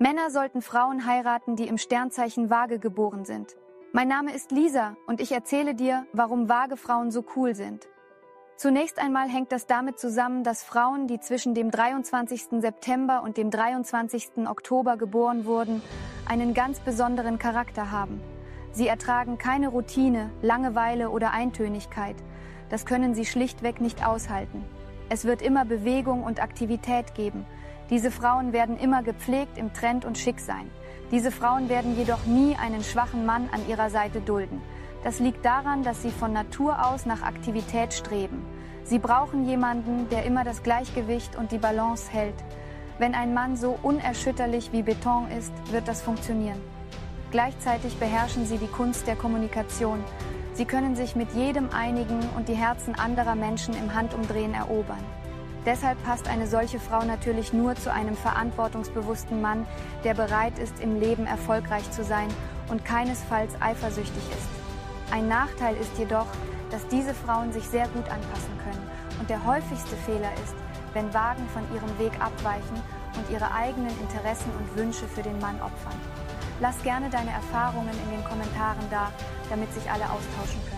Männer sollten Frauen heiraten, die im Sternzeichen Waage geboren sind. Mein Name ist Lisa und ich erzähle dir, warum Waagefrauen so cool sind. Zunächst einmal hängt das damit zusammen, dass Frauen, die zwischen dem 23. September und dem 23. Oktober geboren wurden, einen ganz besonderen Charakter haben. Sie ertragen keine Routine, Langeweile oder Eintönigkeit. Das können sie schlichtweg nicht aushalten. Es wird immer Bewegung und Aktivität geben. Diese Frauen werden immer gepflegt im Trend und schick sein. Diese Frauen werden jedoch nie einen schwachen Mann an ihrer Seite dulden. Das liegt daran, dass sie von Natur aus nach Aktivität streben. Sie brauchen jemanden, der immer das Gleichgewicht und die Balance hält. Wenn ein Mann so unerschütterlich wie Beton ist, wird das funktionieren. Gleichzeitig beherrschen sie die Kunst der Kommunikation. Sie können sich mit jedem einigen und die Herzen anderer Menschen im Handumdrehen erobern. Deshalb passt eine solche Frau natürlich nur zu einem verantwortungsbewussten Mann, der bereit ist, im Leben erfolgreich zu sein und keinesfalls eifersüchtig ist. Ein Nachteil ist jedoch, dass diese Frauen sich sehr gut anpassen können und der häufigste Fehler ist, wenn Wagen von ihrem Weg abweichen und ihre eigenen Interessen und Wünsche für den Mann opfern. Lass gerne deine Erfahrungen in den Kommentaren da, damit sich alle austauschen können.